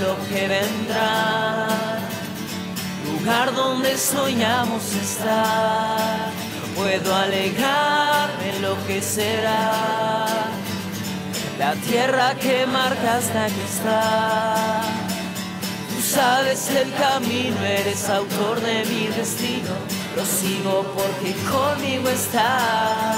lo que vendrá, lugar donde soñamos estar. Puedo alegrarme lo que será, la tierra que marcas la que está. Tú sabes el camino, eres autor de mi destino, lo sigo porque conmigo estás.